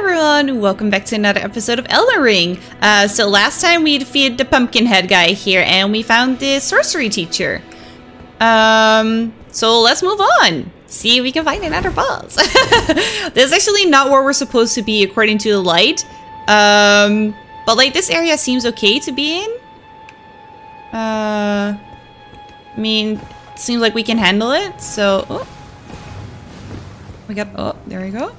everyone, welcome back to another episode of Elden Ring. Uh, so last time we defeated the Pumpkinhead guy here and we found this sorcery teacher. Um, so let's move on. See if we can find another boss. this is actually not where we're supposed to be according to the light. Um, but like this area seems okay to be in. Uh, I mean, seems like we can handle it, so... Oh. We got... Oh, there we go.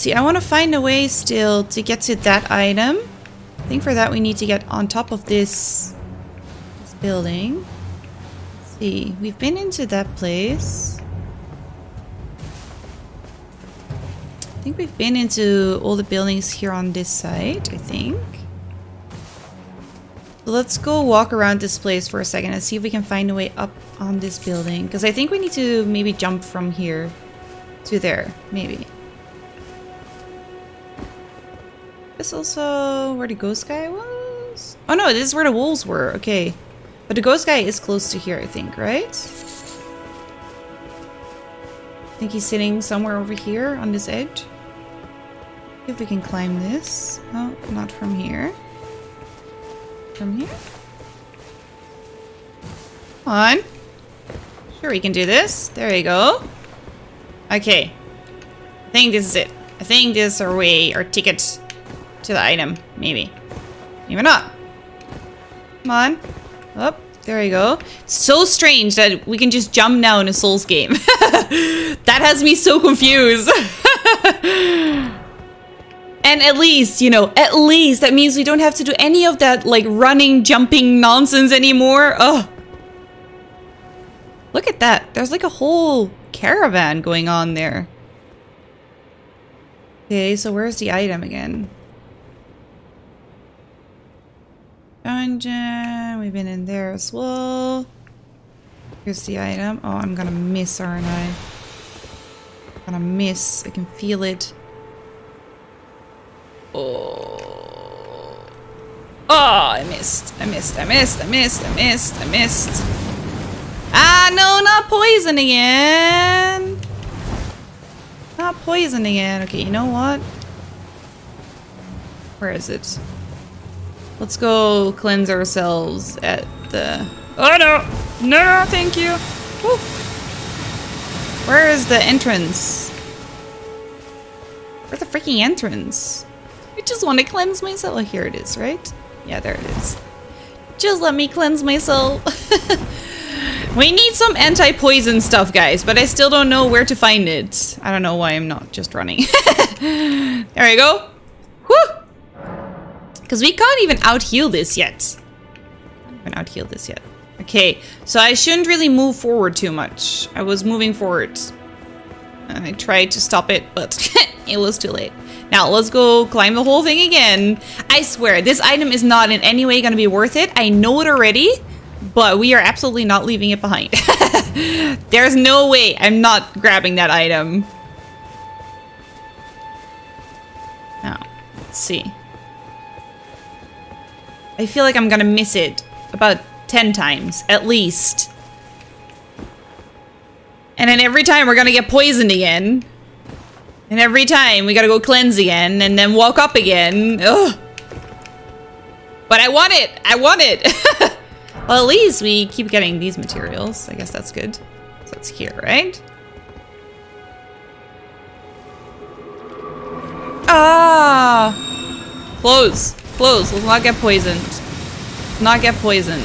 See, I want to find a way still to get to that item. I think for that we need to get on top of this, this building. Let's see, we've been into that place. I think we've been into all the buildings here on this side, I think. Let's go walk around this place for a second and see if we can find a way up on this building. Because I think we need to maybe jump from here to there, maybe. This also where the ghost guy was? Oh no, this is where the wolves were. Okay. But the ghost guy is close to here, I think, right? I think he's sitting somewhere over here on this edge. If we can climb this. No, not from here. From here? Come on. Sure, we can do this. There you go. Okay. I think this is it. I think this is our way, our ticket to the item. Maybe. Maybe not. Come on. Up. Oh, there you go. So strange that we can just jump now in a Souls game. that has me so confused. and at least, you know, at least that means we don't have to do any of that like running, jumping nonsense anymore. Oh. Look at that. There's like a whole caravan going on there. Okay, so where's the item again? Dungeon. We've been in there as well. Here's the item. Oh, I'm gonna miss, aren't I? I'm gonna miss. I can feel it. Oh. Oh, I missed. I missed. I missed. I missed. I missed. I missed. Ah, no, not poison again. Not poison again. Okay, you know what? Where is it? Let's go cleanse ourselves at the... Oh no! No, thank you! Woo. Where is the entrance? Where's the freaking entrance? I just want to cleanse myself. Oh, here it is, right? Yeah, there it is. Just let me cleanse myself. we need some anti-poison stuff, guys, but I still don't know where to find it. I don't know why I'm not just running. there we go. Woo! Because we can't even out-heal this yet. Can't out-heal this yet. Okay, so I shouldn't really move forward too much. I was moving forward. I tried to stop it, but it was too late. Now, let's go climb the whole thing again. I swear, this item is not in any way going to be worth it. I know it already, but we are absolutely not leaving it behind. There's no way I'm not grabbing that item. Now, let's see. I feel like I'm gonna miss it about 10 times, at least. And then every time we're gonna get poisoned again. And every time we gotta go cleanse again and then walk up again. Ugh. But I want it! I want it! well, at least we keep getting these materials. I guess that's good. So it's here, right? Ah! Close. Close. Let's not get poisoned. Let's not get poisoned.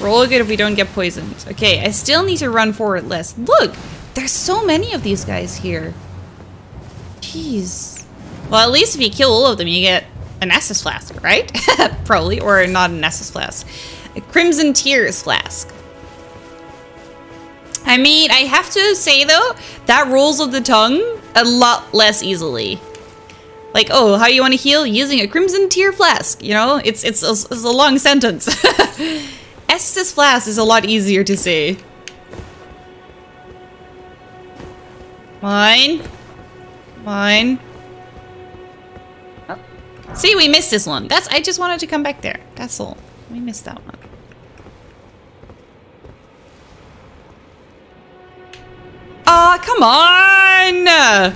We're all good if we don't get poisoned. Okay, I still need to run forward less. Look! There's so many of these guys here. Jeez. Well, at least if you kill all of them, you get an Estus flask, right? Probably. Or not an Estus flask. A Crimson Tears flask. I mean, I have to say though, that rolls of the tongue a lot less easily. Like, oh, how you want to heal? Using a Crimson Tear Flask. You know, it's it's a, it's a long sentence. Estus Flask is a lot easier to say. Mine. Mine. Oh. See, we missed this one. That's I just wanted to come back there. That's all. We missed that one. Oh, come on!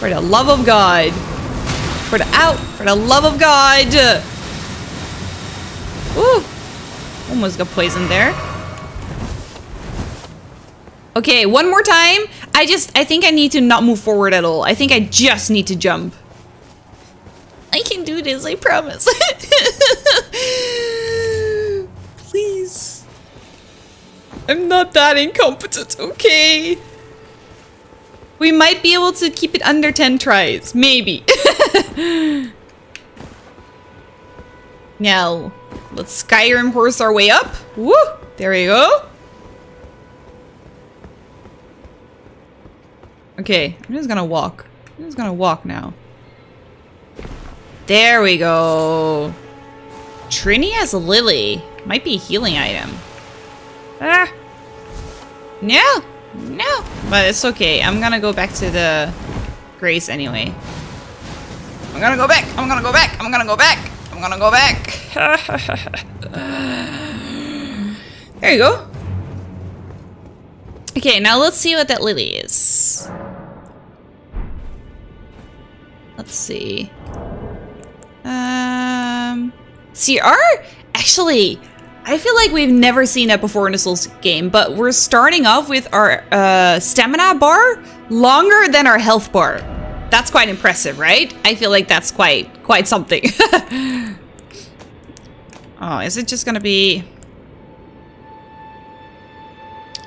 For the love of God. For the out. For the love of God. Ooh. Almost got poisoned there. Okay, one more time. I just, I think I need to not move forward at all. I think I just need to jump. I can do this, I promise. Please. I'm not that incompetent, okay? We might be able to keep it under 10 tries. Maybe. now, let's Skyrim horse our way up. Woo! There we go. Okay, I'm just gonna walk. I'm just gonna walk now. There we go. Trini has a lily. Might be a healing item. Ah. No. No. But it's okay. I'm gonna go back to the Grace anyway. I'm gonna go back. I'm gonna go back. I'm gonna go back. I'm gonna go back. there you go. Okay, now let's see what that lily is. Let's see. Um, CR? Actually, I feel like we've never seen that before in a Souls game, but we're starting off with our uh, stamina bar longer than our health bar. That's quite impressive, right? I feel like that's quite, quite something. oh, is it just gonna be...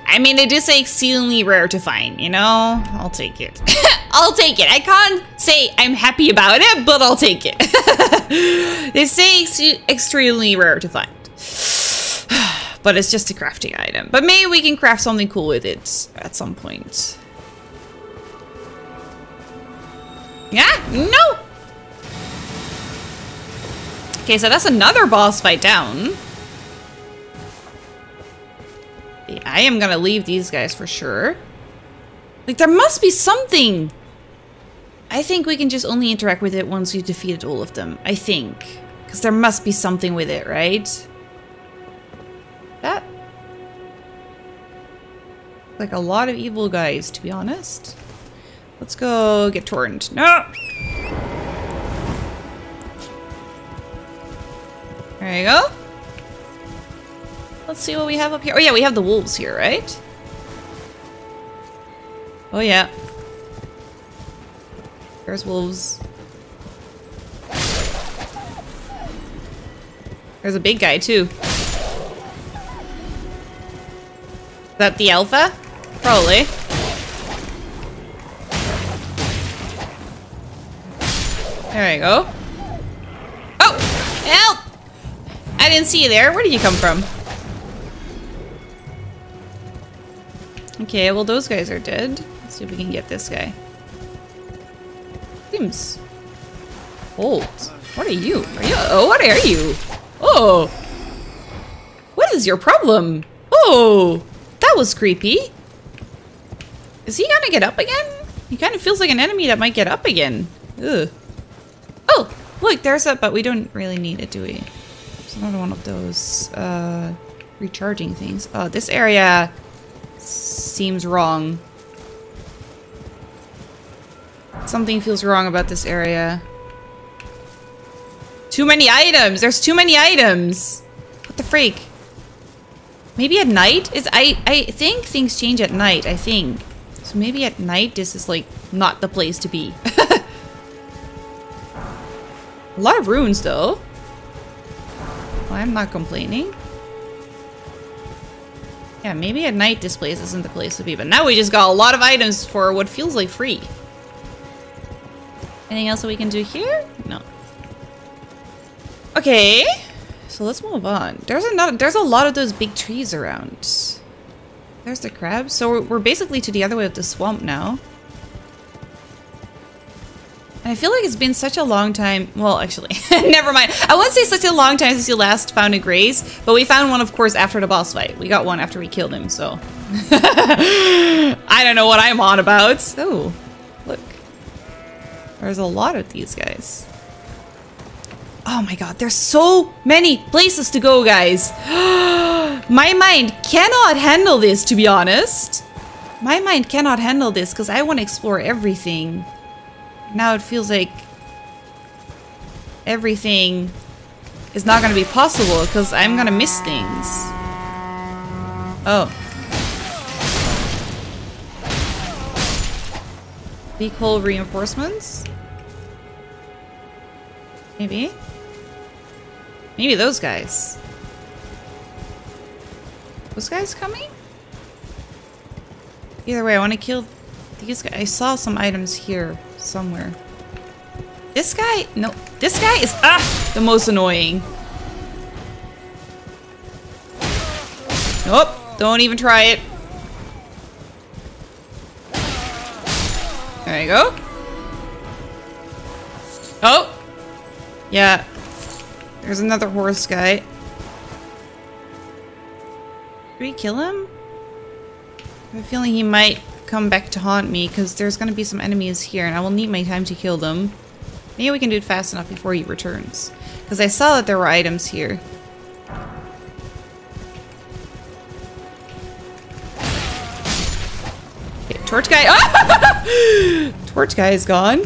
I mean, they do say exceedingly rare to find, you know? I'll take it. I'll take it. I can't say I'm happy about it, but I'll take it. they say ex extremely rare to find. But it's just a crafting item. But maybe we can craft something cool with it at some point. Yeah? No! Okay, so that's another boss fight down. I am gonna leave these guys for sure. Like, there must be something! I think we can just only interact with it once we've defeated all of them. I think. Because there must be something with it, right? That? Like a lot of evil guys, to be honest. Let's go get torrent. No! There you go. Let's see what we have up here. Oh yeah, we have the wolves here, right? Oh yeah. There's wolves. There's a big guy too. Is that the alpha? Probably. There we go. Oh! Help! I didn't see you there. Where did you come from? Okay, well those guys are dead. Let's see if we can get this guy. Seems old. What are you? Are you? Oh, what are you? Oh, what is your problem? Oh, that was creepy. Is he gonna get up again? He kind of feels like an enemy that might get up again. Ugh. Oh, look, there's a, but we don't really need it, do we? It's another one of those uh, recharging things. Oh, this area seems wrong. Something feels wrong about this area. Too many items! There's too many items! What the freak? Maybe at night? Is I, I think things change at night, I think. So maybe at night this is like not the place to be. A lot of runes though. Well, I'm not complaining. Yeah, maybe at night this place isn't the place to be, but now we just got a lot of items for what feels like free. Anything else that we can do here? No. Okay. So let's move on. There's another there's a lot of those big trees around. There's the crab. So we're, basically to the other way of the swamp now. And I feel like it's been such a long time. Well, actually, never mind. I wouldn't say such a long time since you last found a Grace, but we found one, of course, after the boss fight. We got one after we killed him, so. I don't know what I'm on about. Oh, look. There's a lot of these guys. Oh my god, there's so many places to go, guys. my mind cannot handle this, to be honest. My mind cannot handle this because I want to explore everything. Now it feels like everything is not going to be possible because I'm going to miss things. Oh. Leak hole reinforcements? Maybe? Maybe those guys. Those guys coming? Either way, I want to kill these guys. I saw some items here somewhere. This guy? No. This guy is ah the most annoying. Nope. Don't even try it. There you go. Oh! Yeah. There's another horse guy. Did we kill him? I have a feeling he might come back to haunt me because there's going to be some enemies here and I will need my time to kill them. Maybe we can do it fast enough before he returns. Because I saw that there were items here. Okay, torch guy. Ah! torch guy is gone.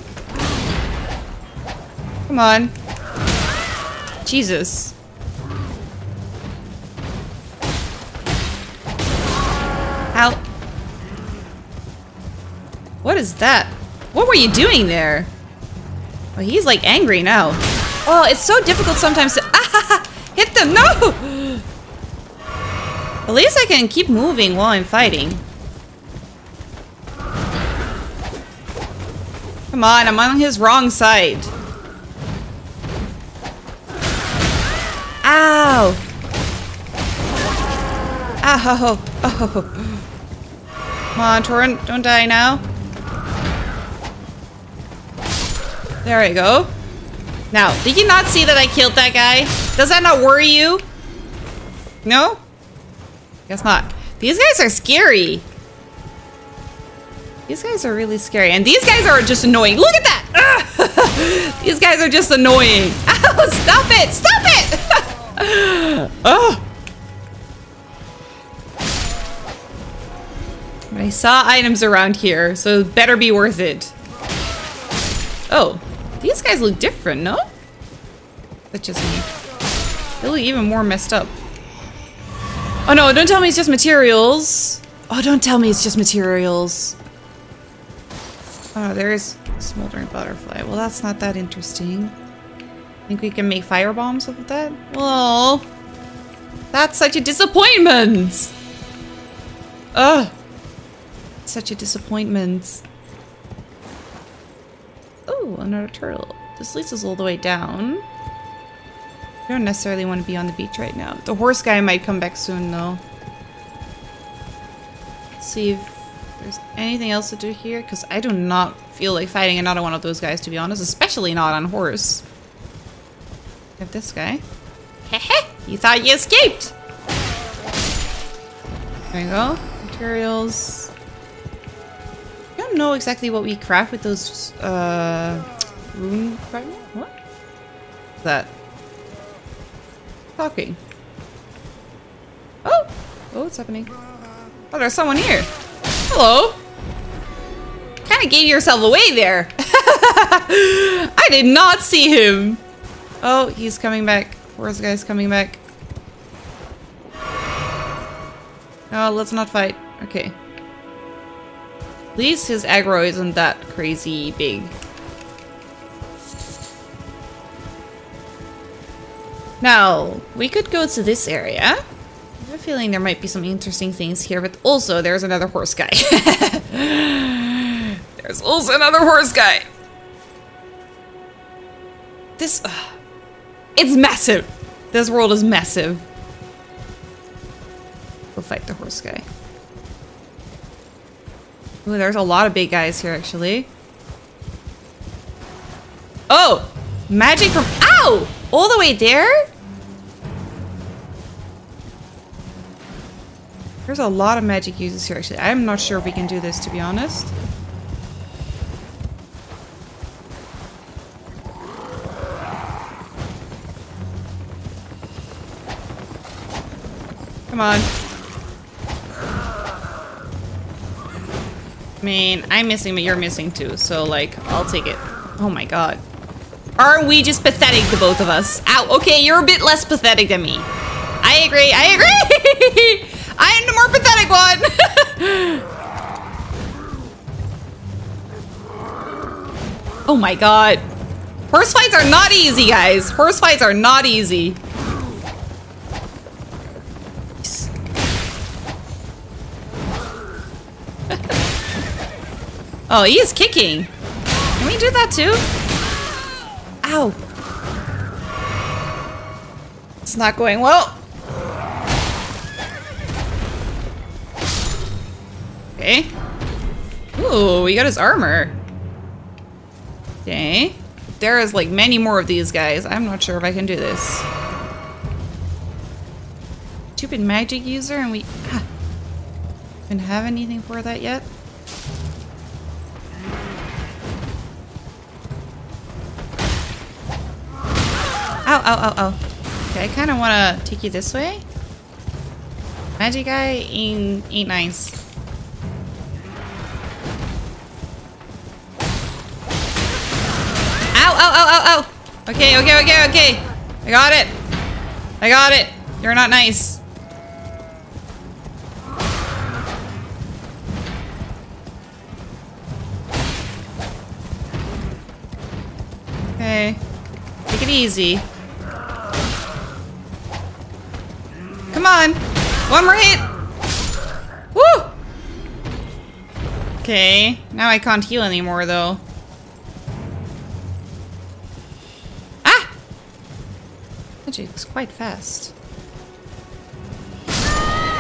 Come on. Jesus. How? What is that? What were you doing there? Oh, he's like angry now. Oh, it's so difficult sometimes to ah, hit them. No! At least I can keep moving while I'm fighting. Come on, I'm on his wrong side. Ow! Ah, Ow! Oh! Come on, Torrent, don't die now. There we go. Now, did you not see that I killed that guy? Does that not worry you? No? Guess not. These guys are scary. These guys are really scary. And these guys are just annoying. Look at that! these guys are just annoying. Ow, stop it! Stop it! Oh. I saw items around here, so better be worth it. Oh, these guys look different, no? That's just me. They look even more messed up. Oh no, don't tell me it's just materials. Oh, don't tell me it's just materials. Oh, there's a smoldering butterfly. Well, that's not that interesting. Think we can make fire bombs with that? Well, that's such a disappointment. Ugh. Such a disappointment. Oh, another turtle. This leads us all the way down. I don't necessarily want to be on the beach right now. The horse guy might come back soon, though. Let's see if there's anything else to do here, because I do not feel like fighting another one of those guys, to be honest, especially not on horse. We have this guy. Hehe! you thought you escaped! There you go. Materials. I don't know exactly what we craft with those, uh, rune fragment? What? What's that? Talking. Oh! Oh, what's happening? Oh, there's someone here. Hello. Kind of gave yourself away there. I did not see him. Oh, he's coming back. Where's the guy's coming back? No, let's not fight. Okay. At least his aggro isn't that crazy big. Now, we could go to this area. I have a feeling there might be some interesting things here, but also there's another horse guy. there's also another horse guy. This... Uh, it's massive. This world is massive. We'll fight the horse guy. Ooh, there's a lot of big guys here, actually. Oh! Magic from- Ow! All the way there? There's a lot of magic uses here, actually. I'm not sure if we can do this, to be honest. Come on. I mean, I'm missing, but you're missing too, so, like, I'll take it. Oh my god. Aren't we just pathetic, the both of us? Ow, okay, you're a bit less pathetic than me. I agree, I agree! I am the more pathetic one! oh my god. Horse fights are not easy, guys. Horse fights are not easy. Oh, he is kicking. Can we do that too? Ow. It's not going well. Okay. Ooh, we got his armor. Okay. There is like many more of these guys. I'm not sure if I can do this. Stupid magic user and we ah, didn't have anything for that yet. Ow, ow, ow, ow. Okay, I kind of want to take you this way. Magic guy ain't, ain't nice. Ow, ow, ow, ow, ow. Okay, okay, okay, okay. I got it. I got it. You're not nice. Okay. Take it easy. On. One more hit. Woo! Okay. Now I can't heal anymore, though. Ah! Magic's quite fast.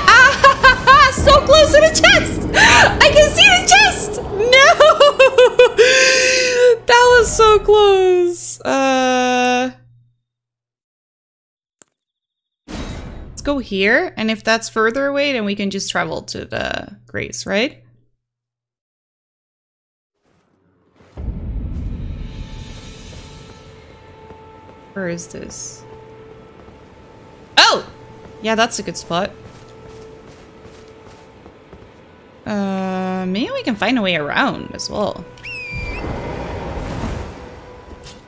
Ah! so close to the chest! I can see the chest! No! that was so close. Uh... go here, and if that's further away, then we can just travel to the Grace, right? Where is this? Oh! Yeah, that's a good spot. Uh, maybe we can find a way around as well.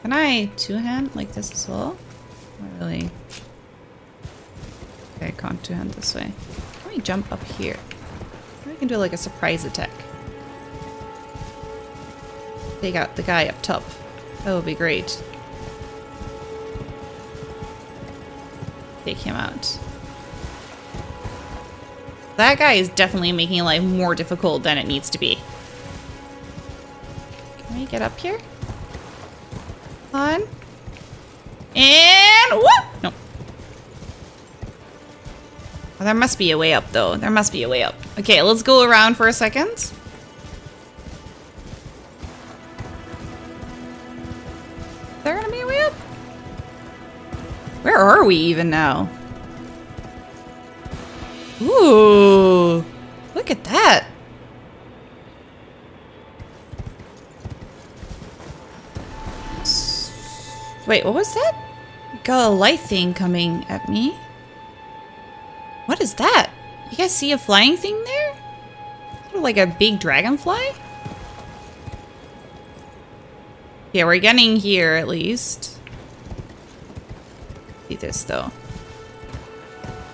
Can I two-hand like this as well? Not really. Two-hand this way. Let me jump up here. We can do like a surprise attack. Take out the guy up top. That would be great. Take him out. That guy is definitely making life more difficult than it needs to be. Can we get up here? On. And what? No. There must be a way up, though. There must be a way up. Okay, let's go around for a second. There gonna be a way up? Where are we even now? Ooh, look at that. Wait, what was that? Got a light thing coming at me. What is that? You guys see a flying thing there? Like a big dragonfly? Yeah, we're getting here at least. See this though.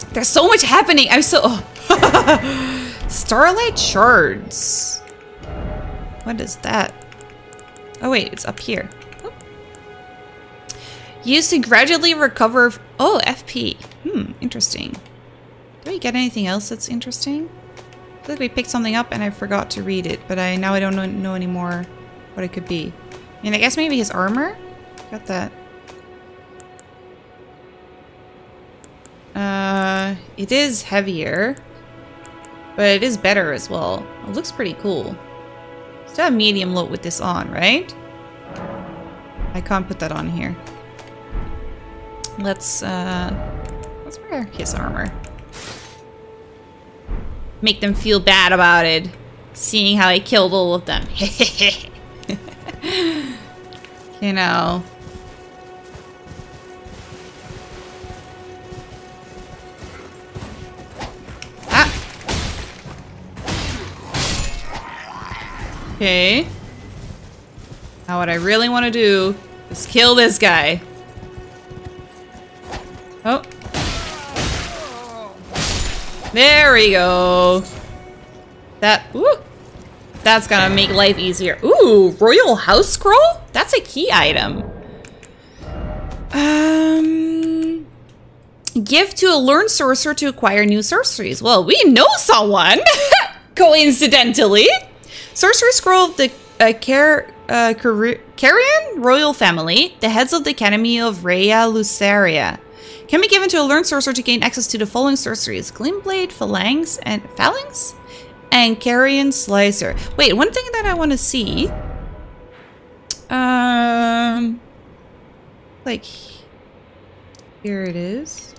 There's so much happening. I'm so. Oh. Starlight shards. What is that? Oh wait, it's up here. Oh. Used to gradually recover. Oh, FP. Hmm, interesting. Did we get anything else that's interesting? I like we picked something up and I forgot to read it, but I now I don't know, know anymore what it could be. I mean, I guess maybe his armor? Got that. Uh, it is heavier, but it is better as well. It looks pretty cool. Still have medium load with this on, right? I can't put that on here. Let's, uh, let's wear his armor make them feel bad about it, seeing how I killed all of them. you know. Ah. Okay. Now what I really want to do is kill this guy. Oh. There we go. That, ooh. That's gonna make life easier. Ooh, Royal House Scroll? That's a key item. Um, give to a learned sorcerer to acquire new sorceries. Well, we know someone, coincidentally. Sorcerer Scroll of the uh, Car uh, Carian royal family, the heads of the Academy of Raya Lucaria. Can be given to a learned sorcerer to gain access to the following sorceries. Glintblade, Phalanx, and Phalanx? And Carian Slicer. Wait, one thing that I want to see. Um, like, here it is.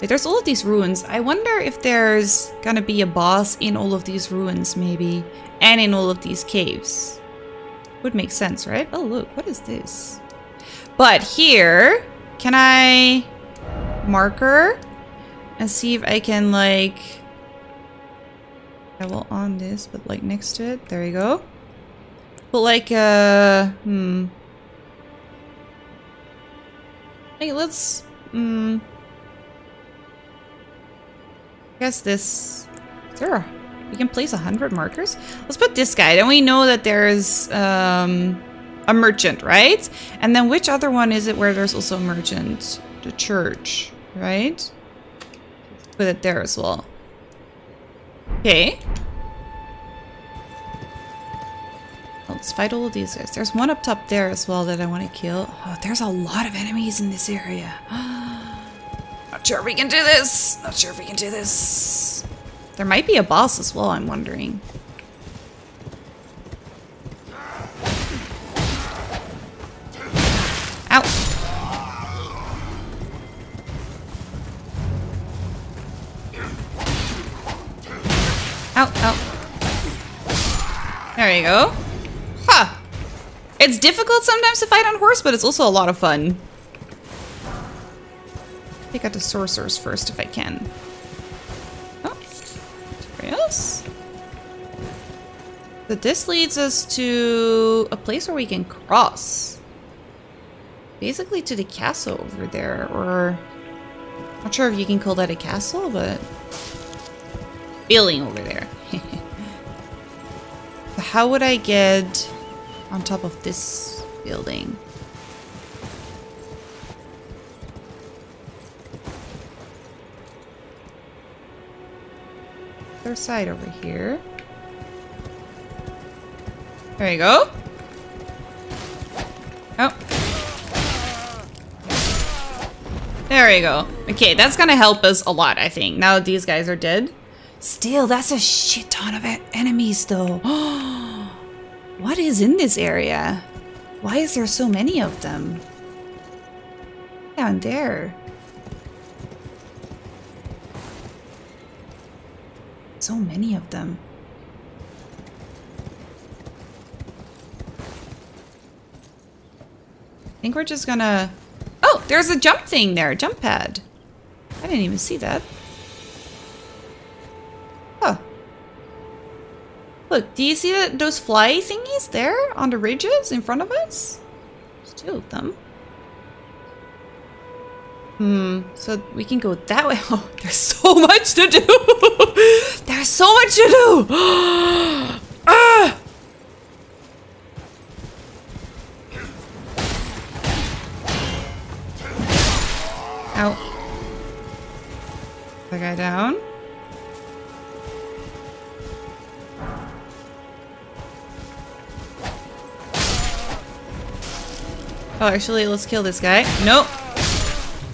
Wait, there's all of these ruins. I wonder if there's gonna be a boss in all of these ruins, maybe. And in all of these caves. Would make sense, right? Oh, look, what is this? But here, can I marker and see if I can like, will on this, but like next to it, there you go. But like, uh, hmm. Hey, let's, hmm. I guess this, is there we can place a hundred markers? Let's put this guy, then we know that there's, um, a merchant, right? And then which other one is it where there's also a merchant? The church, right? Put it there as well. Okay. Let's fight all of these guys. There's one up top there as well that I want to kill. Oh, there's a lot of enemies in this area. Not sure if we can do this. Not sure if we can do this. There might be a boss as well, I'm wondering. There you go. Huh. It's difficult sometimes to fight on horse, but it's also a lot of fun. Take out the sorcerers first if I can. Oh. Yes. But this leads us to a place where we can cross. Basically to the castle over there, or... Not sure if you can call that a castle, but... Building over there. How would I get on top of this building? Other side over here. There you go. Oh. There we go. Okay, that's gonna help us a lot, I think. Now these guys are dead. Still, that's a shit ton of enemies, though. Oh. What is in this area? Why is there so many of them? Down there. So many of them. I think we're just gonna Oh, there's a jump thing there, jump pad. I didn't even see that. Look, do you see that, those fly thingies there on the ridges in front of us? There's two of them. Hmm, so we can go that way. Oh, there's so much to do! there's so much to do! ah! Ow. The guy down. Oh, actually, let's kill this guy. Nope.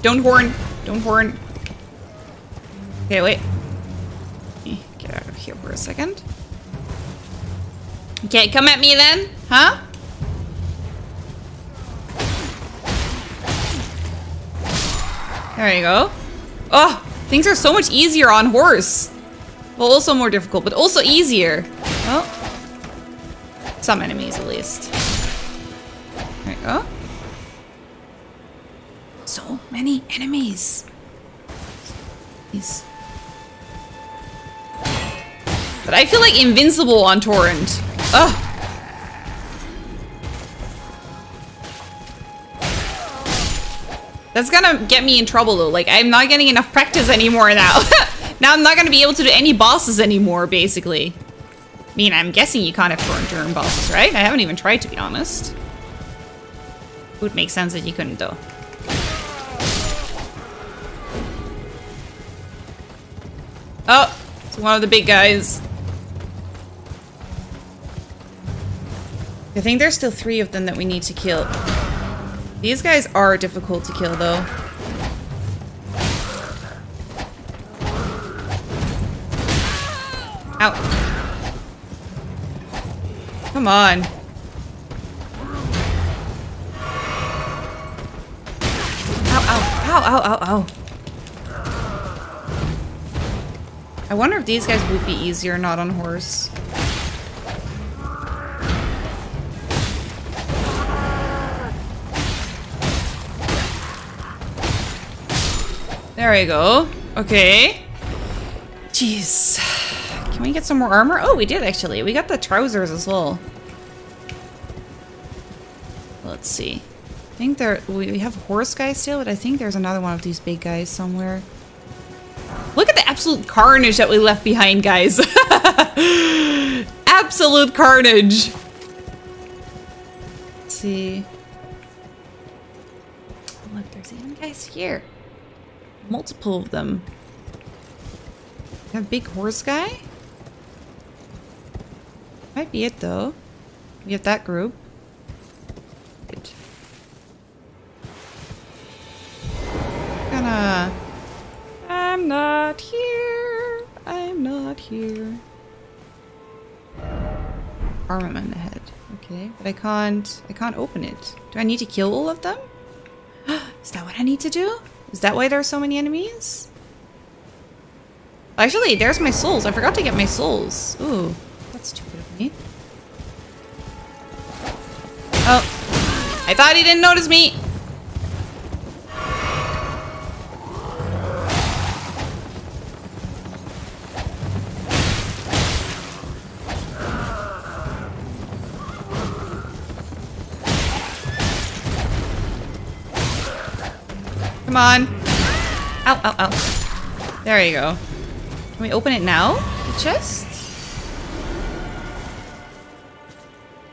Don't horn. Don't horn. Okay, wait. Get out of here for a second. Okay, come at me then. Huh? There you go. Oh, things are so much easier on horse. Well, also more difficult, but also easier. Well, some enemies at least. There you go many enemies. But I feel like invincible on Torrent. Ugh. That's gonna get me in trouble though. Like, I'm not getting enough practice anymore now. now I'm not gonna be able to do any bosses anymore, basically. I mean, I'm guessing you can't have Torrent during bosses, right? I haven't even tried, to be honest. It would make sense that you couldn't though. Oh, it's one of the big guys. I think there's still three of them that we need to kill. These guys are difficult to kill, though. Ow. Come on. Ow, ow, ow, ow, ow, ow. I wonder if these guys would be easier not on horse. There we go. Okay. Jeez. Can we get some more armor? Oh, we did actually. We got the trousers as well. Let's see. I think there we have horse guys still, but I think there's another one of these big guys somewhere. Look at the absolute carnage that we left behind, guys. absolute carnage. Let's see. Look, there's even guys here. Multiple of them. Have big horse guy? Might be it though. We have that group. Gonna I'm not here. I'm not here. Armament ahead. Okay, but I can't I can't open it. Do I need to kill all of them? Is that what I need to do? Is that why there are so many enemies? Actually, there's my souls. I forgot to get my souls. Ooh, that's stupid of me. Oh, I thought he didn't notice me. Come on. Ow, ow, ow. There you go. Can we open it now? The chest?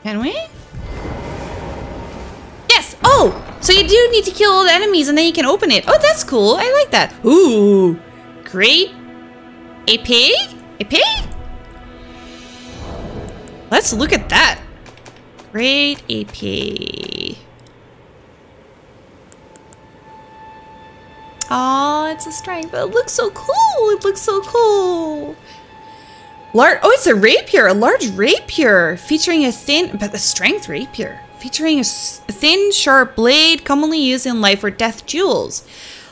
Can we? Yes! Oh! So you do need to kill all the enemies and then you can open it. Oh, that's cool. I like that. Ooh. Great. Épée? Épée? Let's look at that. Great Épée. Oh, it's a strength, but it looks so cool. It looks so cool. Large, oh, it's a rapier, a large rapier featuring a thin, but the strength rapier featuring a thin, sharp blade commonly used in life or death duels.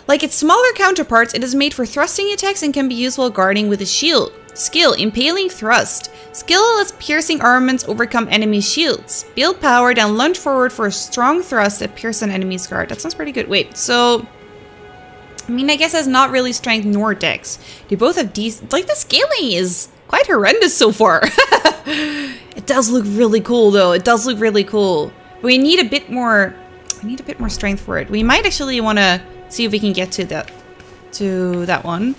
Like its smaller counterparts, it is made for thrusting attacks and can be used while guarding with a shield. Skill, Impaling Thrust. Skill lets piercing armaments overcome enemy shields. Build power, then lunge forward for a strong thrust that pierces an enemy's guard. That sounds pretty good. Wait, so I mean, I guess that's not really strength nor dex. They both have decent... Like, the scaling is quite horrendous so far. it does look really cool, though. It does look really cool. We need a bit more... We need a bit more strength for it. We might actually want to see if we can get to that... To that one.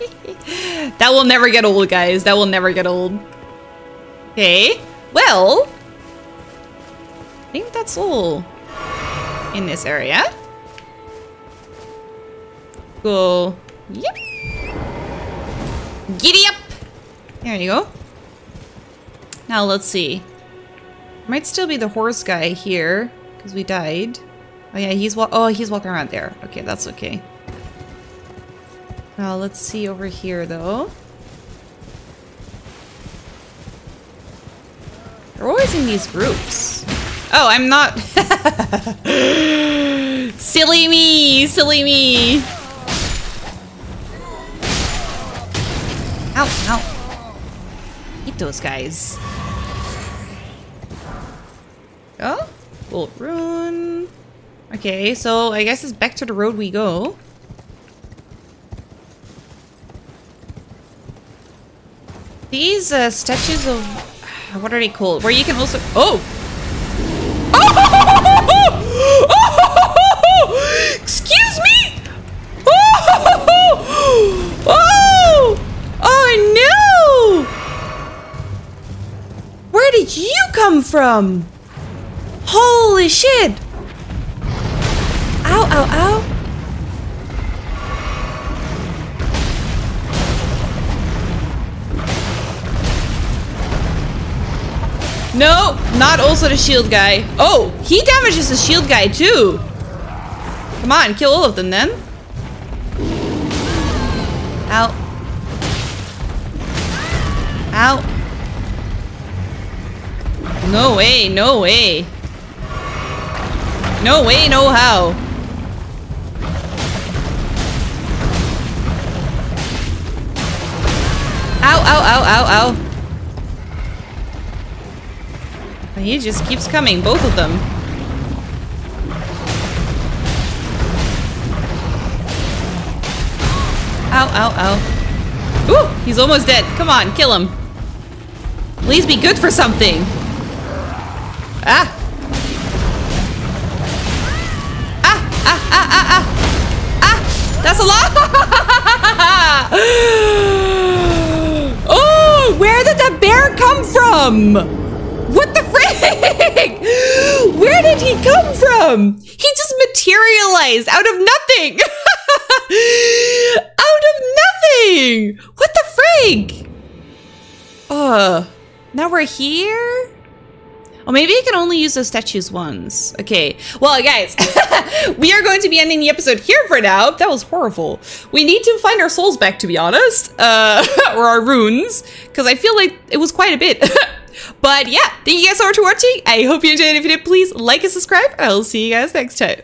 that will never get old, guys. That will never get old. Okay. Well... I think that's all in this area. Go. Yep. Giddy up! There you go. Now let's see. Might still be the horse guy here, because we died. Oh yeah, he's oh he's walking around there. Okay, that's okay. Now let's see over here though. They're always in these groups. Oh, I'm not. silly me, silly me. Ow, ow. Eat those guys. Oh, bullet rune. Okay, so I guess it's back to the road we go. These uh, statues of... What are they called? Where you can also... Oh! Come from? Holy shit! Ow, ow, ow. No, not also the shield guy. Oh, he damages the shield guy too. Come on, kill all of them then. Ow. No way, no way. No way, no how. Ow, ow, ow, ow, ow. He just keeps coming, both of them. Ow, ow, ow. Ooh, he's almost dead. Come on, kill him. Please be good for something. Ah. Ah, ah, ah, ah, ah. That's a lot. oh, where did that bear come from? What the frick? Where did he come from? He just materialized out of nothing. out of nothing. What the frick? Uh, now we're here? Oh, maybe I can only use those statues once. Okay. Well, guys, we are going to be ending the episode here for now. That was horrible. We need to find our souls back, to be honest. Uh, or our runes. Because I feel like it was quite a bit. but yeah, thank you guys so much for watching. I hope you enjoyed. it. If you did, please like and subscribe. I'll see you guys next time.